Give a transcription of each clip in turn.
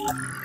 you.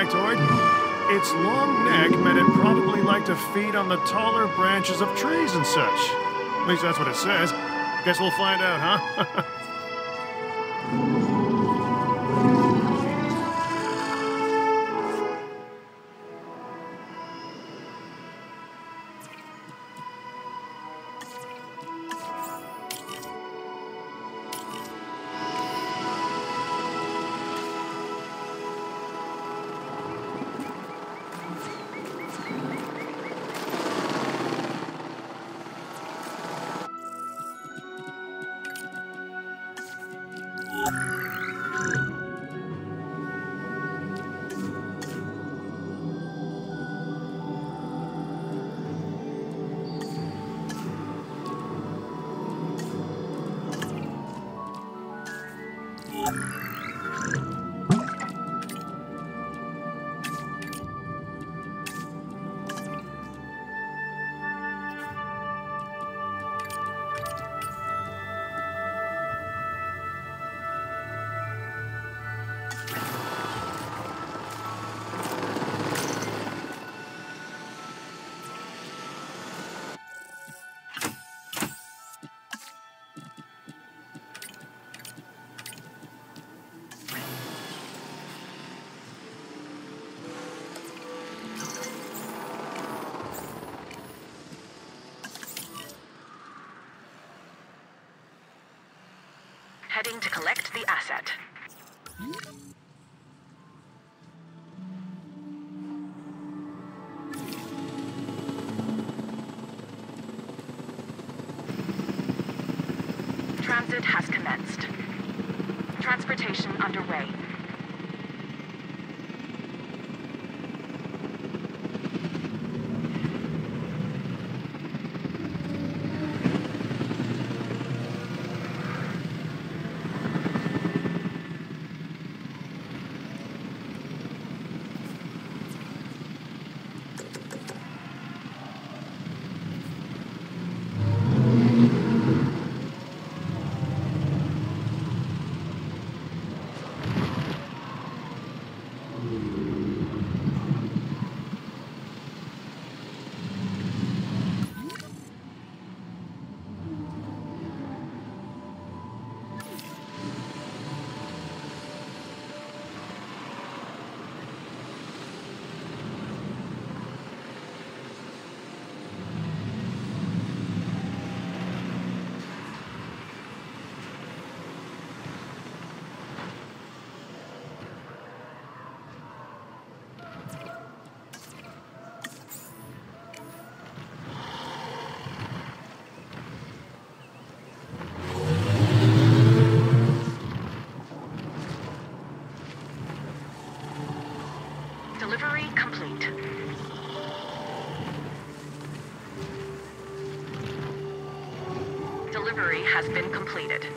Its long neck meant it probably liked to feed on the taller branches of trees and such. At least that's what it says. Guess we'll find out, huh? to collect the asset. Delivery has been completed.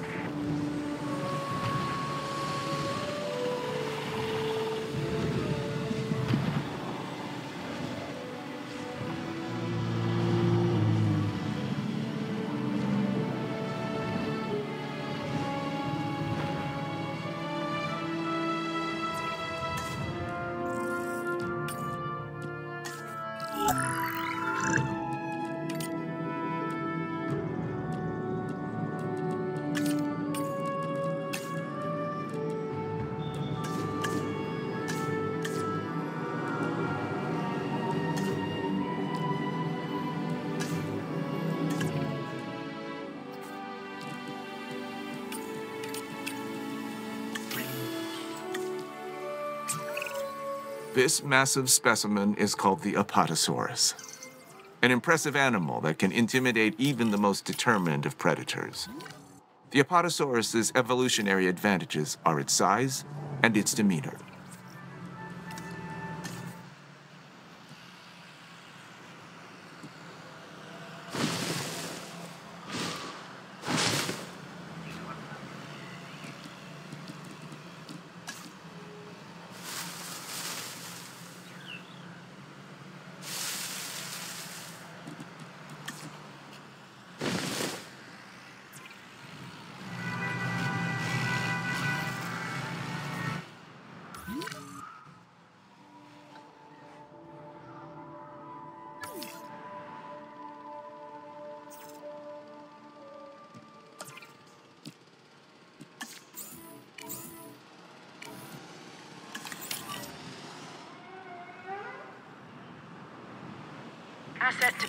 This massive specimen is called the Apatosaurus. An impressive animal that can intimidate even the most determined of predators. The Apatosaurus's evolutionary advantages are its size and its demeanor.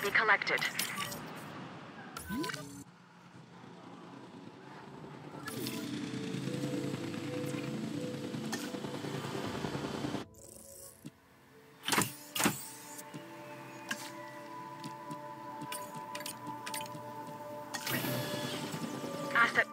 Be collected. Asset.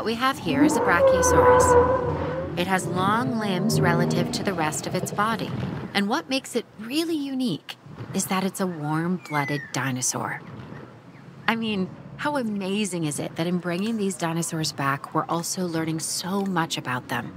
What we have here is a Brachiosaurus. It has long limbs relative to the rest of its body. And what makes it really unique is that it's a warm blooded dinosaur. I mean, how amazing is it that in bringing these dinosaurs back, we're also learning so much about them?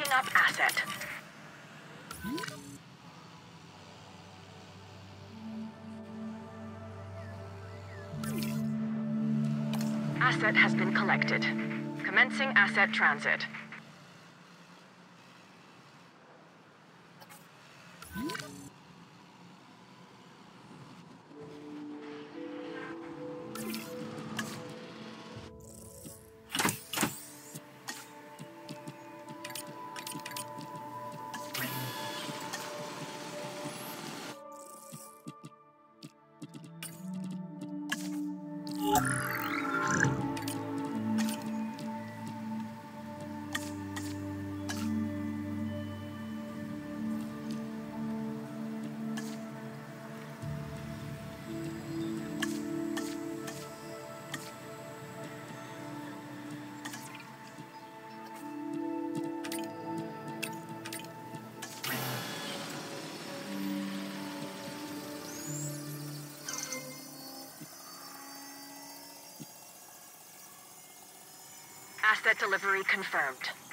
Picking up asset. Asset has been collected. Commencing asset transit. Delivery confirmed.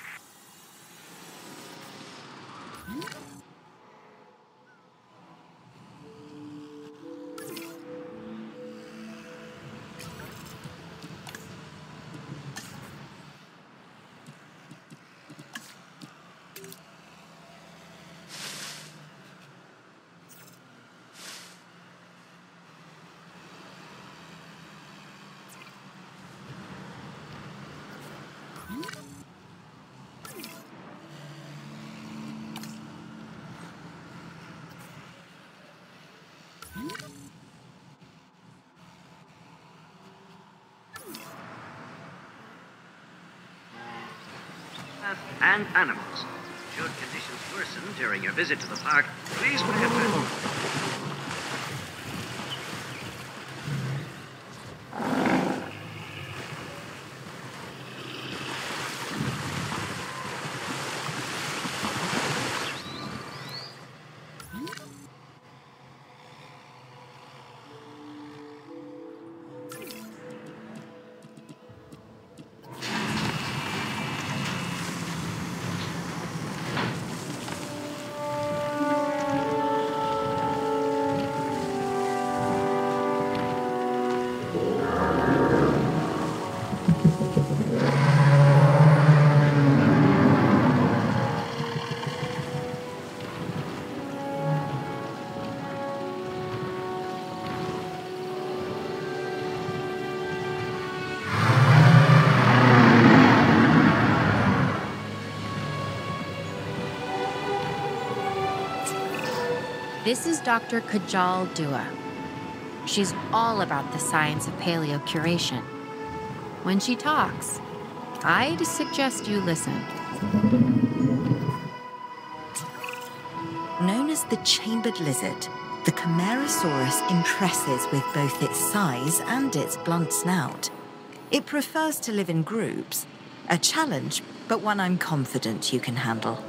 And animals. Should conditions worsen during your visit to the park, please pay attention. This is Dr. Kajal Dua. She's all about the science of paleo curation. When she talks, I'd suggest you listen. Known as the chambered lizard, the Camarasaurus impresses with both its size and its blunt snout. It prefers to live in groups, a challenge, but one I'm confident you can handle.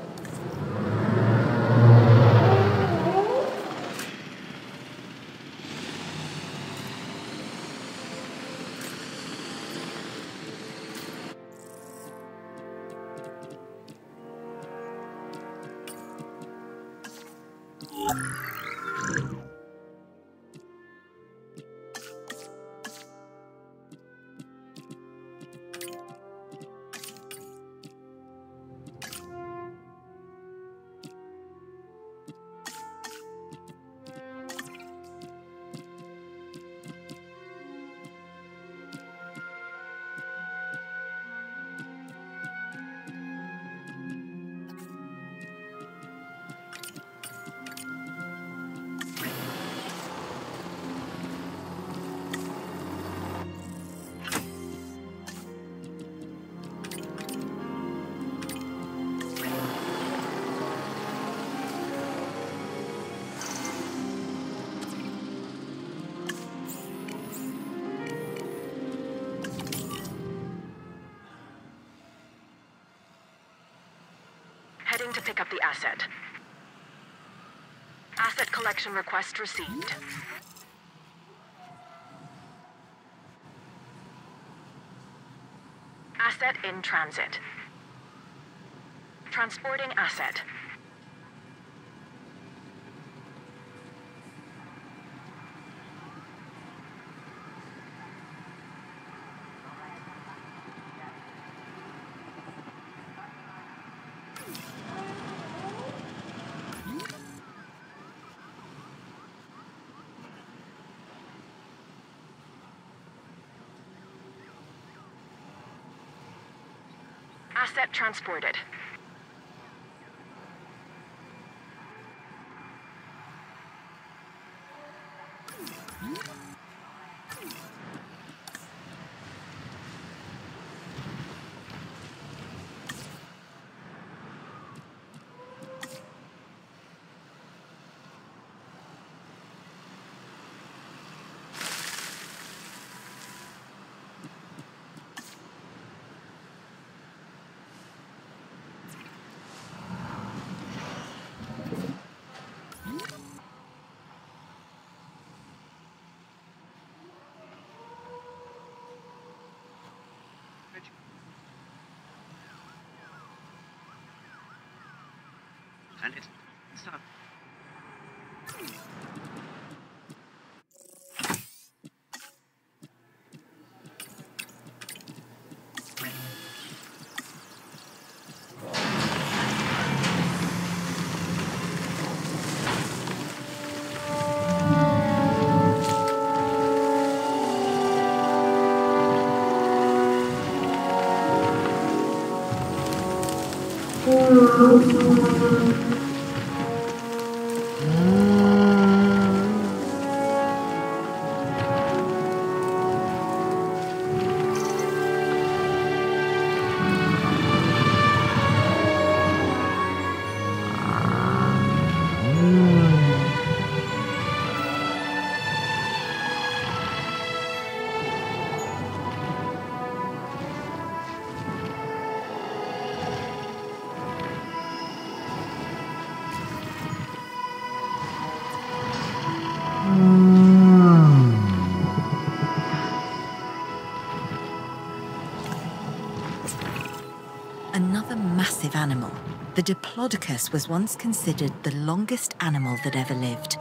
Heading to pick up the asset. Asset collection request received. Asset in transit. Transporting asset. Asset transported. And it's stop. Diplodocus was once considered the longest animal that ever lived.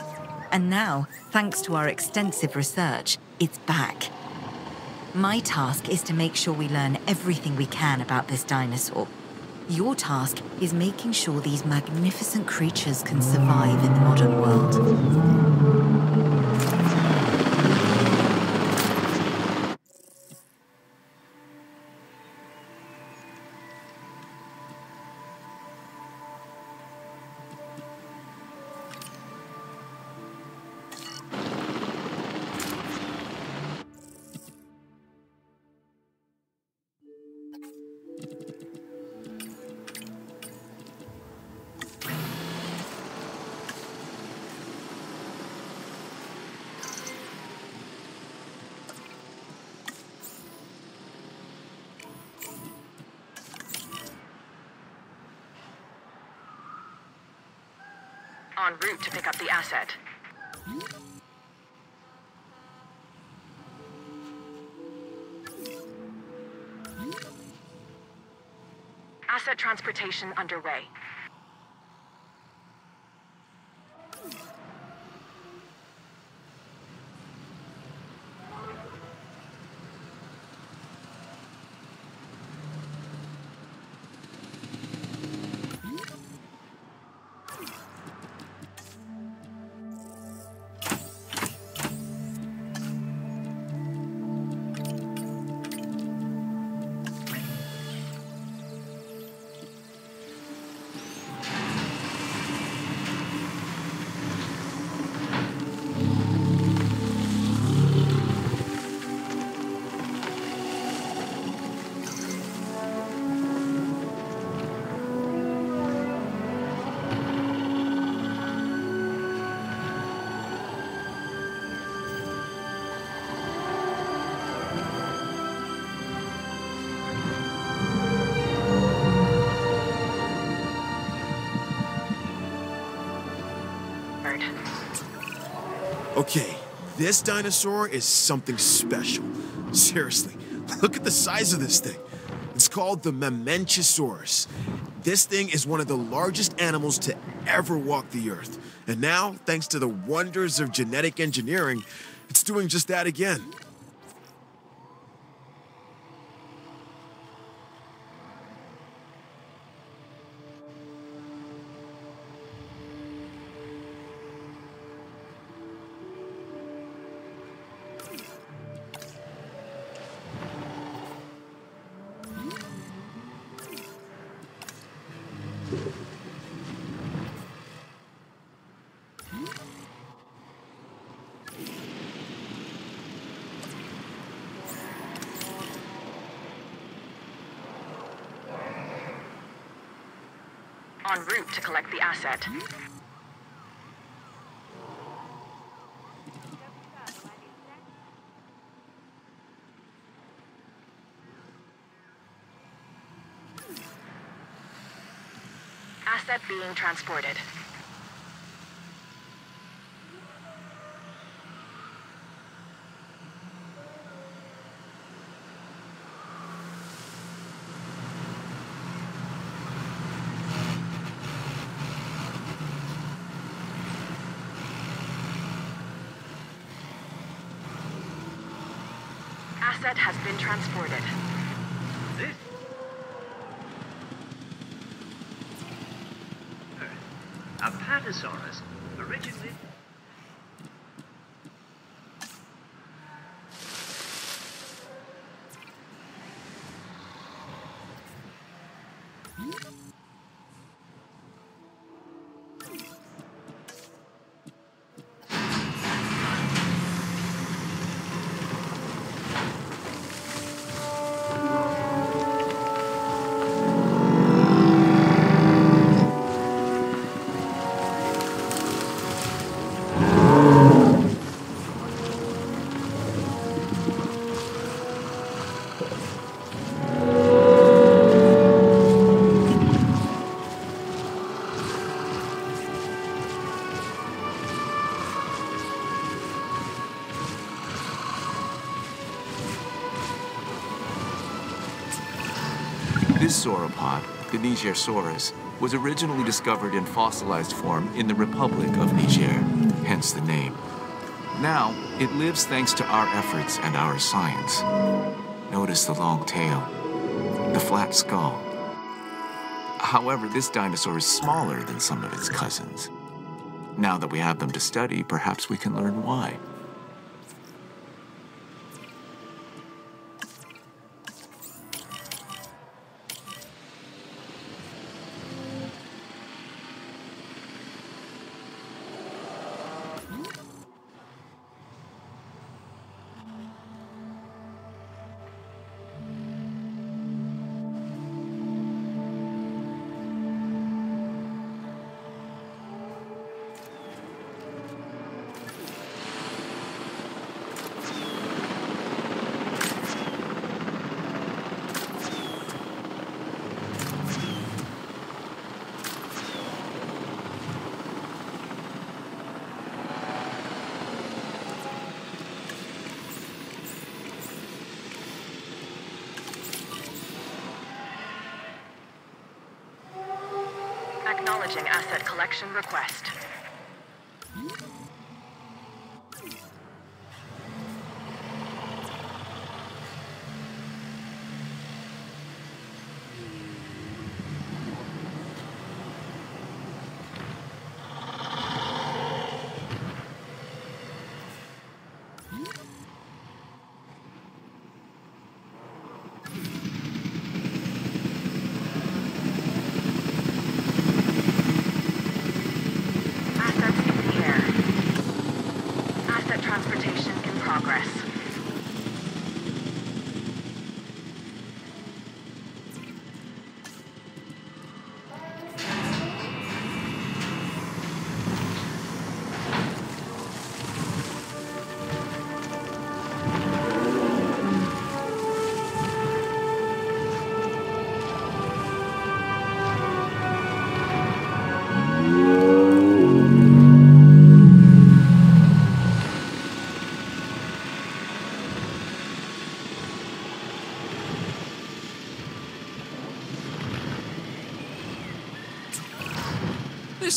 And now, thanks to our extensive research, it's back. My task is to make sure we learn everything we can about this dinosaur. Your task is making sure these magnificent creatures can survive in the modern world. Route to pick up the asset. Asset transportation underway. This dinosaur is something special. Seriously, look at the size of this thing. It's called the Mamenchisaurus. This thing is one of the largest animals to ever walk the earth. And now, thanks to the wonders of genetic engineering, it's doing just that again. Asset. Asset being transported. Asset has been transported. Sauropod, the Nigersaurus, was originally discovered in fossilized form in the Republic of Niger, hence the name. Now, it lives thanks to our efforts and our science. Notice the long tail, the flat skull. However, this dinosaur is smaller than some of its cousins. Now that we have them to study, perhaps we can learn why. Acknowledging asset collection request.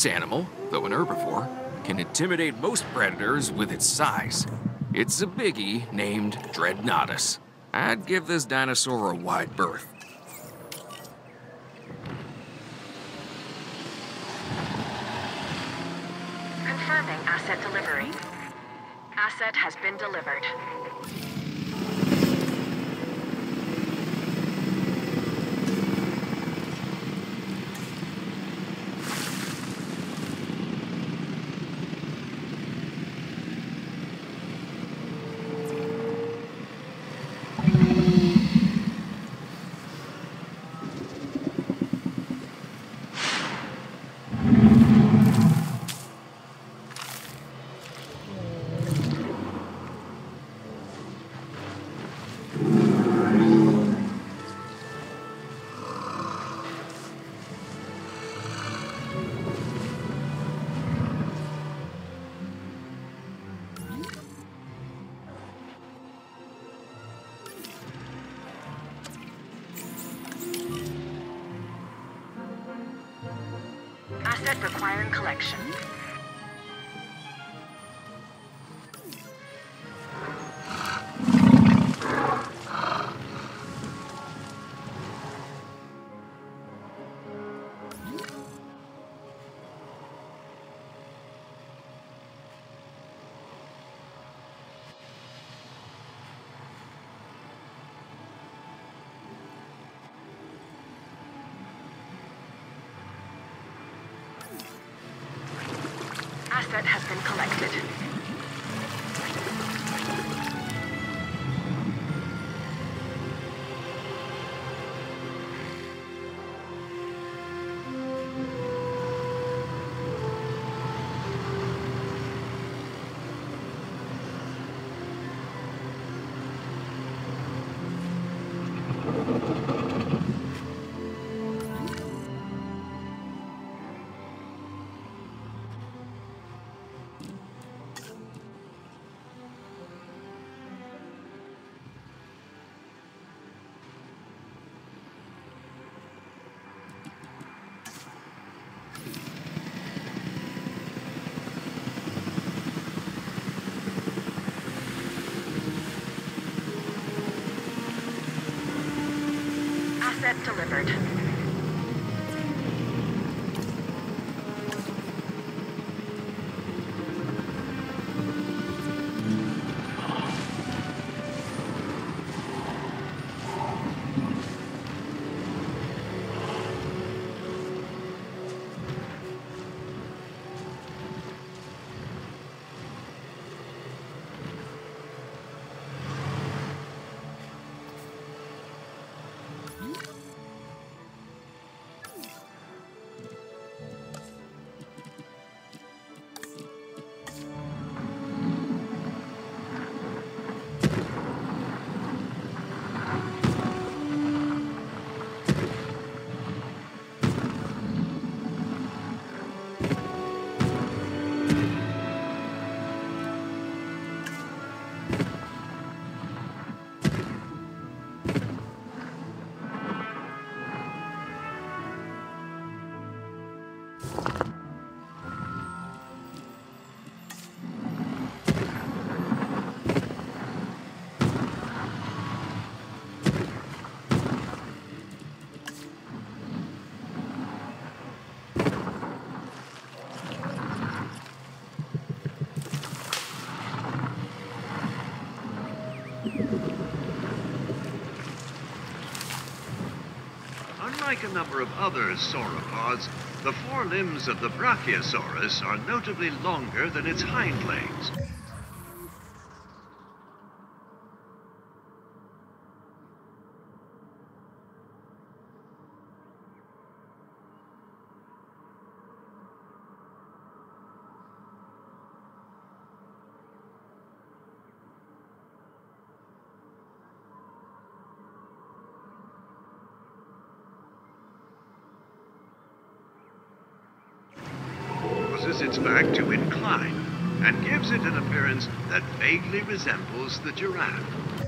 This animal, though an herbivore, can intimidate most predators with its size. It's a biggie named Dreadnoughtus. I'd give this dinosaur a wide berth. Confirming asset delivery. Asset has been delivered. Asset requiring collection. Asset delivered. Unlike a number of other sauropods, the forelimbs of the Brachiosaurus are notably longer than its hind legs. It an appearance that vaguely resembles the giraffe.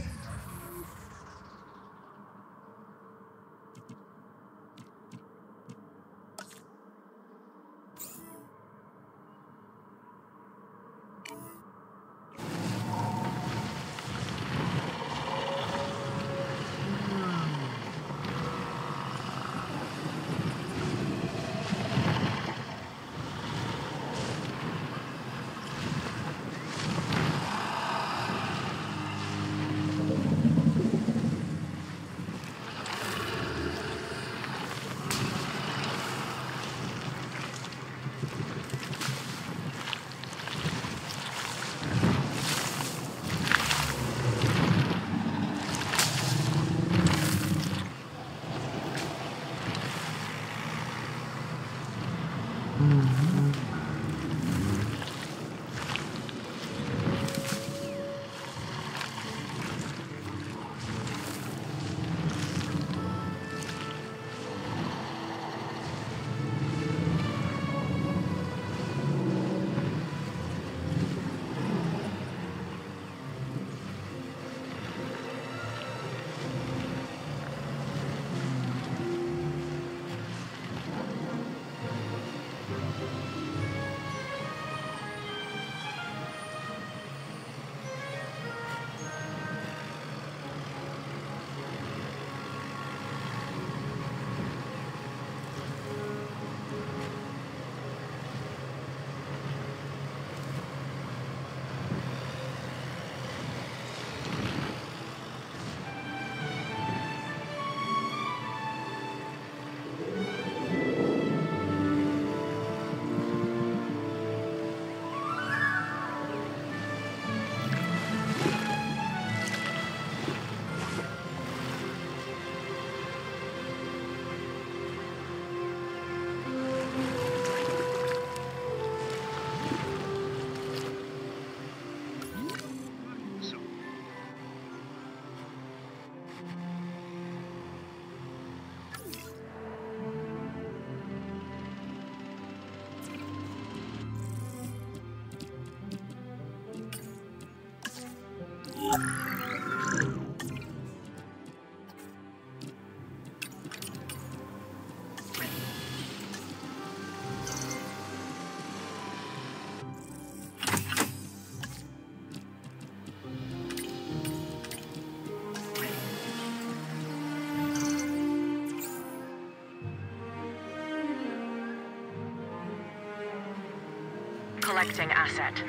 Asset.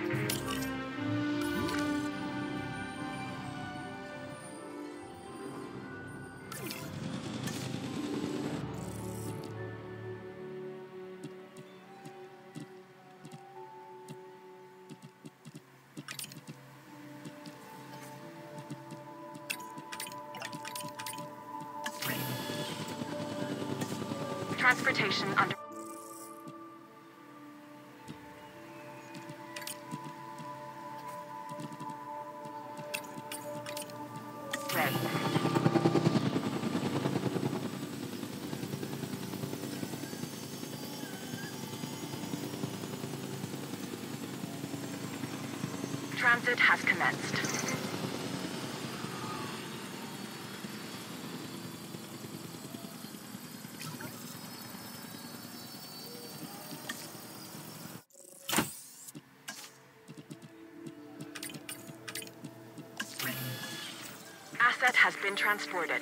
Transportation Transit has commenced. Asset has been transported.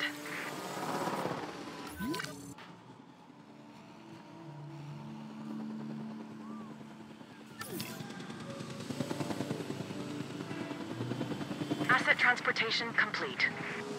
Transportation complete.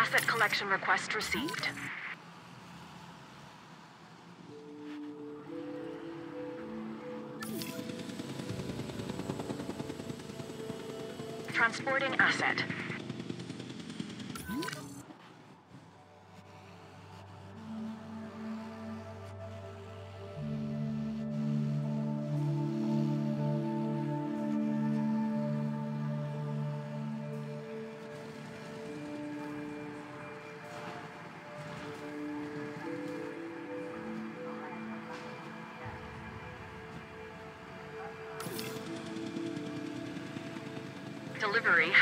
Asset collection request received. Transporting asset.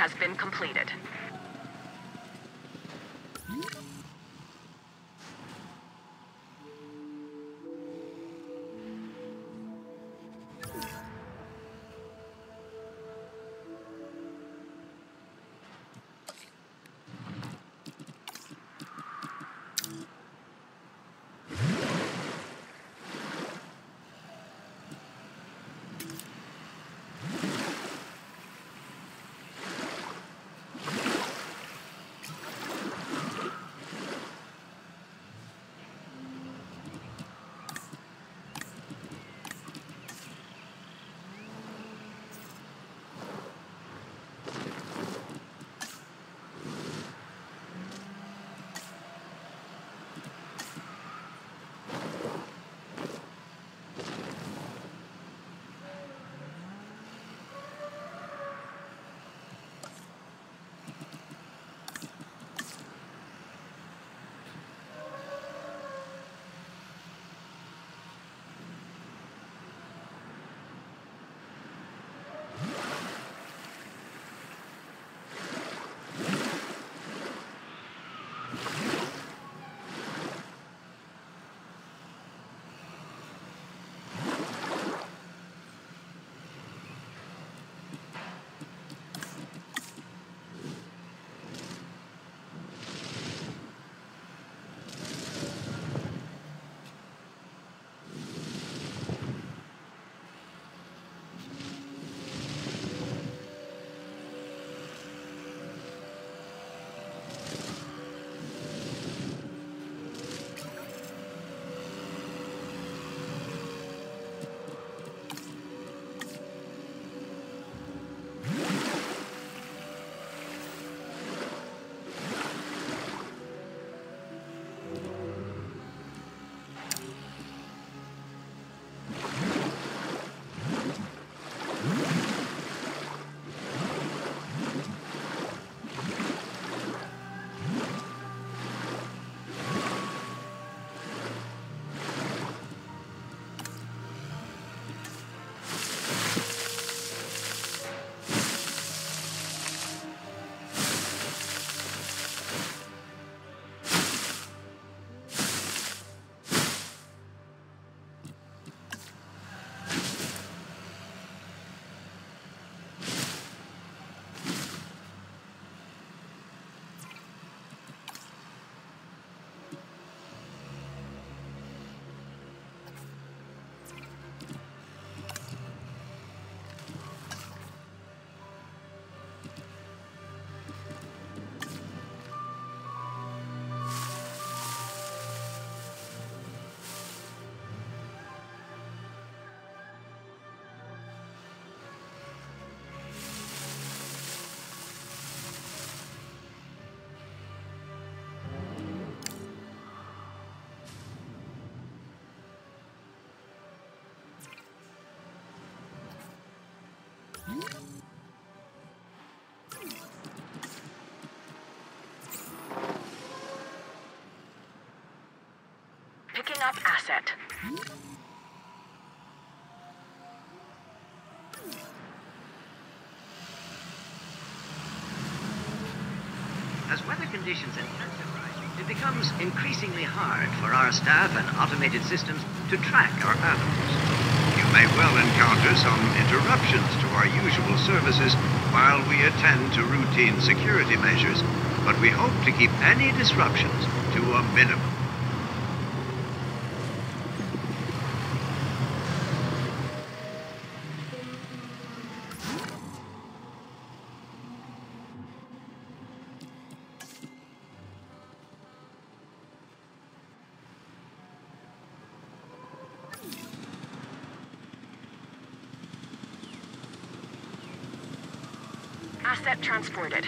Has been completed. Up asset. As weather conditions intensify, it becomes increasingly hard for our staff and automated systems to track our animals. You may well encounter some interruptions to our usual services while we attend to routine security measures, but we hope to keep any disruptions to a minimum. Transported.